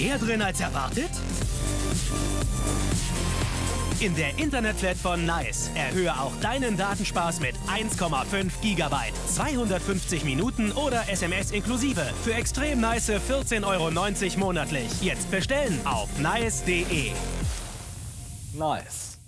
mehr drin als erwartet? In der Internetflat von Nice erhöhe auch deinen Datenspaß mit 1,5 GB, 250 Minuten oder SMS inklusive für extrem nice 14,90 Euro monatlich. Jetzt bestellen auf nice.de. Nice.